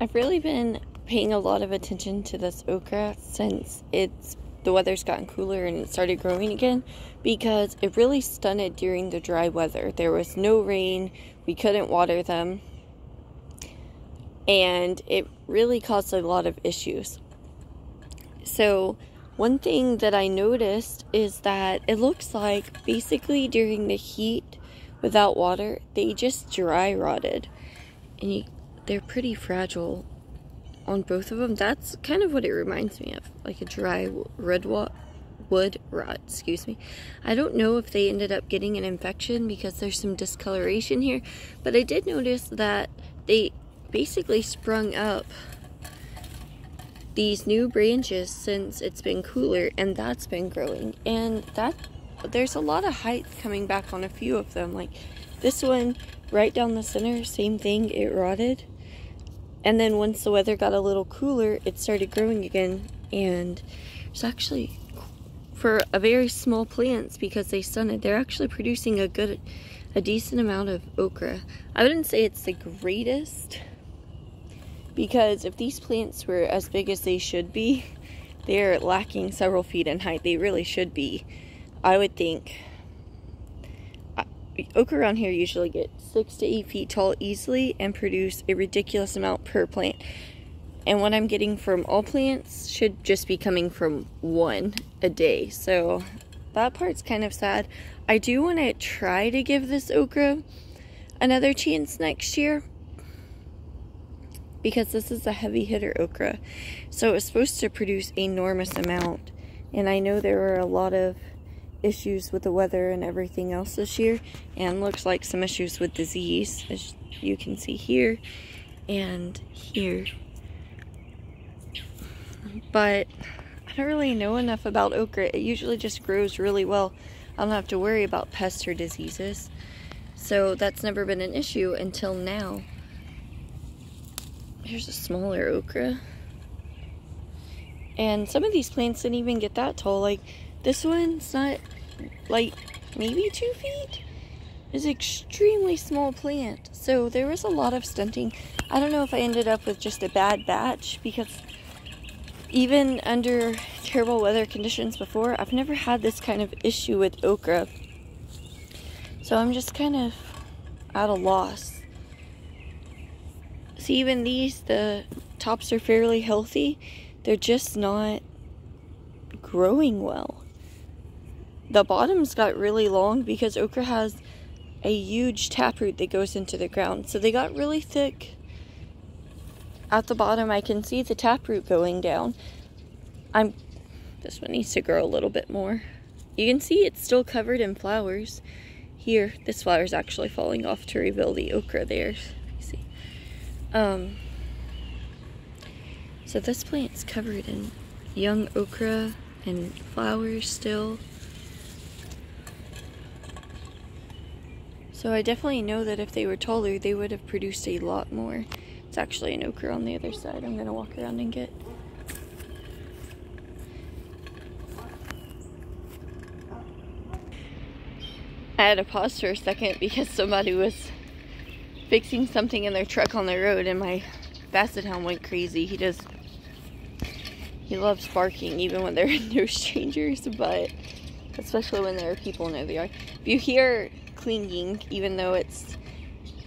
I've really been paying a lot of attention to this okra since it's the weather's gotten cooler and it started growing again because it really stunted during the dry weather. There was no rain, we couldn't water them, and it really caused a lot of issues. So, one thing that I noticed is that it looks like basically during the heat without water, they just dry rotted. And you, they're pretty fragile on both of them. That's kind of what it reminds me of, like a dry red wood rot, excuse me. I don't know if they ended up getting an infection because there's some discoloration here, but I did notice that they basically sprung up these new branches since it's been cooler and that's been growing and that there's a lot of height coming back on a few of them like this one right down the center same thing it rotted and then once the weather got a little cooler it started growing again and it's actually for a very small plants because they stunted they're actually producing a good a decent amount of okra i wouldn't say it's the greatest because if these plants were as big as they should be, they're lacking several feet in height. They really should be. I would think okra around here usually get six to eight feet tall easily and produce a ridiculous amount per plant. And what I'm getting from all plants should just be coming from one a day. So that part's kind of sad. I do want to try to give this okra another chance next year, because this is a heavy hitter okra. So it's supposed to produce enormous amount. And I know there were a lot of issues with the weather and everything else this year. And looks like some issues with disease, as you can see here and here. But I don't really know enough about okra. It usually just grows really well. I don't have to worry about pests or diseases. So that's never been an issue until now. Here's a smaller okra. And some of these plants didn't even get that tall. Like, this one's not, like, maybe two feet? It's an extremely small plant. So there was a lot of stunting. I don't know if I ended up with just a bad batch because even under terrible weather conditions before, I've never had this kind of issue with okra. So I'm just kind of at a loss. See, even these, the tops are fairly healthy. They're just not growing well. The bottoms got really long because okra has a huge taproot that goes into the ground. So they got really thick. At the bottom, I can see the taproot going down. I'm, this one needs to grow a little bit more. You can see it's still covered in flowers. Here, this flower is actually falling off to reveal the okra there. See. Um, so this plant's covered in young okra and flowers still. So I definitely know that if they were taller, they would have produced a lot more. It's actually an okra on the other side. I'm going to walk around and get. I had to pause for a second because somebody was fixing something in their truck on the road and my basset hound went crazy. He just, he loves barking even when there are no strangers, but especially when there are people near the yard. If you hear clinging, even though it's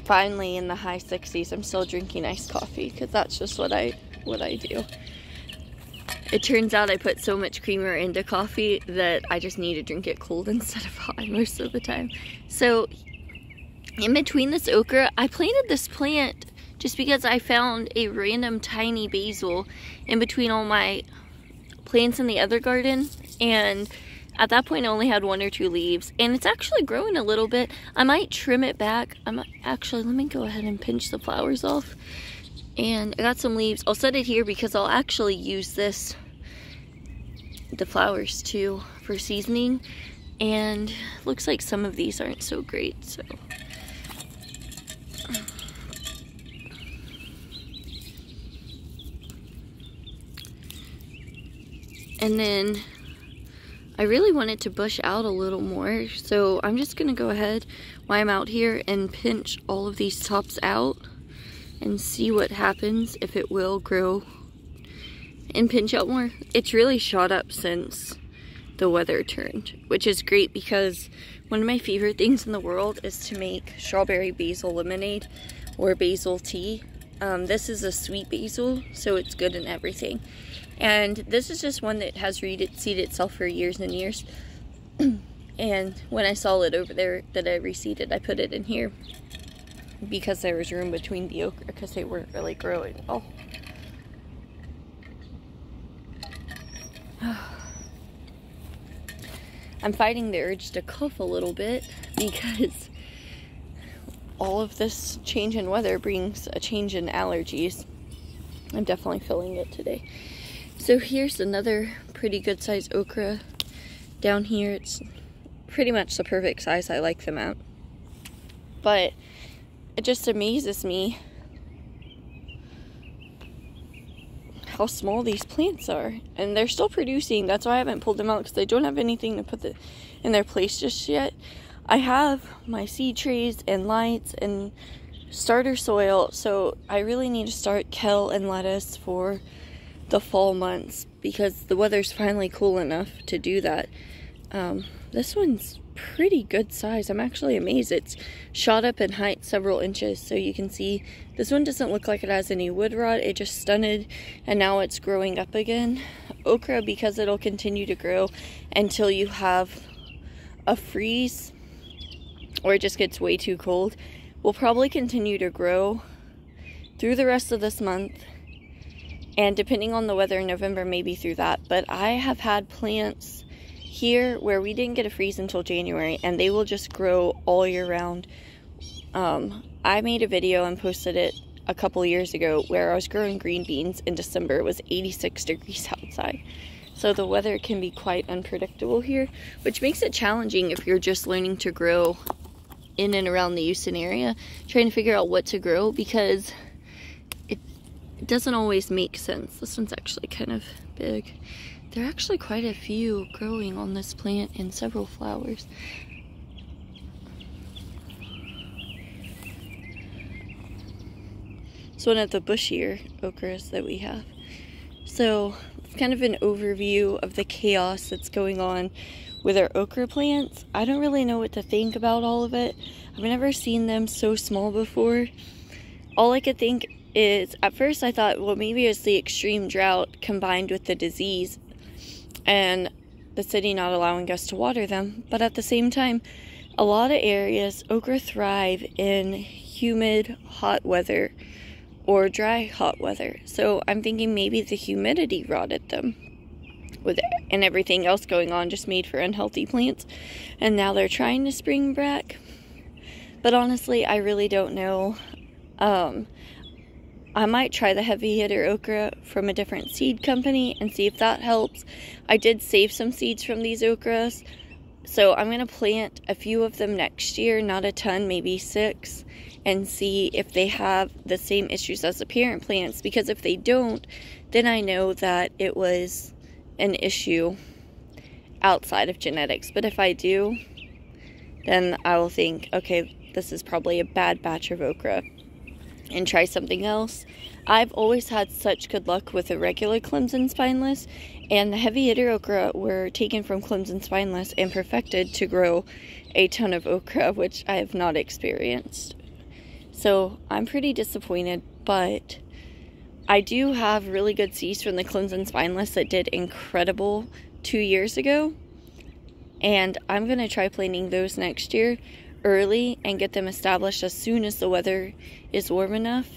finally in the high 60s, I'm still drinking iced coffee because that's just what I, what I do. It turns out I put so much creamer into coffee that I just need to drink it cold instead of hot most of the time. So in between this okra, I planted this plant just because I found a random tiny basil in between all my plants in the other garden. And at that point, I only had one or two leaves. And it's actually growing a little bit. I might trim it back. I might, actually, let me go ahead and pinch the flowers off. And I got some leaves. I'll set it here because I'll actually use this, the flowers too, for seasoning. And looks like some of these aren't so great, so And then I really want it to bush out a little more. So I'm just gonna go ahead while I'm out here and pinch all of these tops out and see what happens if it will grow and pinch out more. It's really shot up since the weather turned, which is great because one of my favorite things in the world is to make strawberry basil lemonade or basil tea. Um, this is a sweet basil, so it's good in everything. And this is just one that has reseeded itself for years and years. and when I saw it over there that I reseeded, I put it in here because there was room between the okra because they weren't really growing well. I'm fighting the urge to cough a little bit because all of this change in weather brings a change in allergies. I'm definitely feeling it today. So here's another pretty good size okra down here. It's pretty much the perfect size I like them at. But it just amazes me how small these plants are. And they're still producing. That's why I haven't pulled them out because I don't have anything to put the, in their place just yet. I have my seed trays and lights and starter soil. So I really need to start kale and lettuce for the fall months because the weather's finally cool enough to do that. Um, this one's pretty good size. I'm actually amazed. It's shot up in height several inches. So you can see this one doesn't look like it has any wood rot. It just stunted and now it's growing up again. Okra, because it'll continue to grow until you have a freeze or it just gets way too cold, will probably continue to grow through the rest of this month and depending on the weather in November, maybe through that. But I have had plants here where we didn't get a freeze until January and they will just grow all year round. Um, I made a video and posted it a couple years ago where I was growing green beans in December. It was 86 degrees outside. So the weather can be quite unpredictable here, which makes it challenging if you're just learning to grow in and around the Houston area, trying to figure out what to grow because it doesn't always make sense. This one's actually kind of big. There are actually quite a few growing on this plant and several flowers. It's one of the bushier okras that we have. So it's kind of an overview of the chaos that's going on with our okra plants. I don't really know what to think about all of it. I've never seen them so small before. All I could think is, at first I thought, well, maybe it's the extreme drought combined with the disease and the city not allowing us to water them. But at the same time, a lot of areas, okra thrive in humid, hot weather or dry, hot weather. So I'm thinking maybe the humidity rotted them with and everything else going on just made for unhealthy plants. And now they're trying to spring back. But honestly, I really don't know. Um, I might try the heavy hitter okra from a different seed company and see if that helps. I did save some seeds from these okras. So I'm going to plant a few of them next year, not a ton, maybe six, and see if they have the same issues as the parent plants. Because if they don't, then I know that it was an issue outside of genetics. But if I do, then I will think, okay, this is probably a bad batch of okra and try something else. I've always had such good luck with the regular Clemson spineless, and the heavy hitter okra were taken from Clemson spineless and perfected to grow a ton of okra, which I have not experienced. So I'm pretty disappointed, but I do have really good seeds from the Clemson spineless that did incredible two years ago. And I'm going to try planting those next year early and get them established as soon as the weather is warm enough.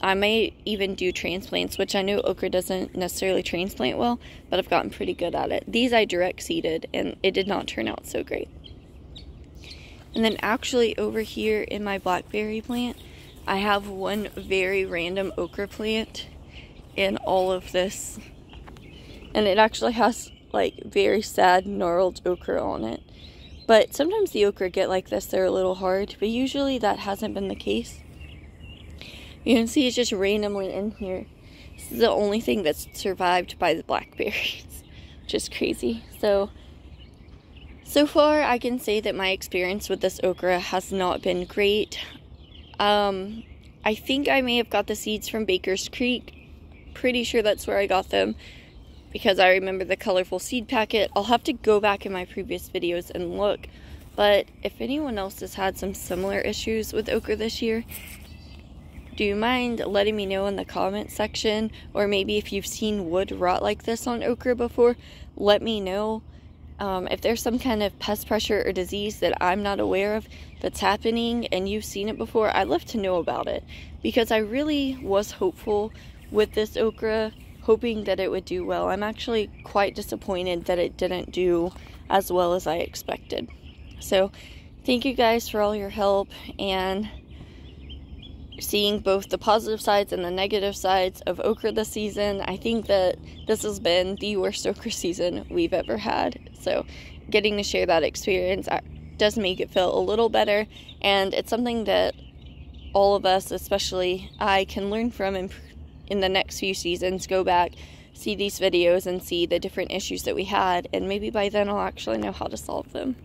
I may even do transplants, which I know okra doesn't necessarily transplant well, but I've gotten pretty good at it. These I direct seeded and it did not turn out so great. And then actually over here in my blackberry plant, I have one very random okra plant in all of this. And it actually has like very sad gnarled okra on it. But sometimes the okra get like this, they're a little hard, but usually that hasn't been the case. You can see it's just randomly in here. This is the only thing that's survived by the blackberries, which is crazy. So, so far I can say that my experience with this okra has not been great. Um, I think I may have got the seeds from Baker's Creek. Pretty sure that's where I got them because I remember the colorful seed packet. I'll have to go back in my previous videos and look. But if anyone else has had some similar issues with okra this year, do you mind letting me know in the comment section? Or maybe if you've seen wood rot like this on okra before, let me know. Um, if there's some kind of pest pressure or disease that I'm not aware of that's happening and you've seen it before, I'd love to know about it because I really was hopeful with this okra, hoping that it would do well. I'm actually quite disappointed that it didn't do as well as I expected. So, thank you guys for all your help and seeing both the positive sides and the negative sides of okra this season. I think that this has been the worst okra season we've ever had. So, getting to share that experience uh, does make it feel a little better, and it's something that all of us, especially I, can learn from in, in the next few seasons. Go back, see these videos, and see the different issues that we had, and maybe by then I'll actually know how to solve them.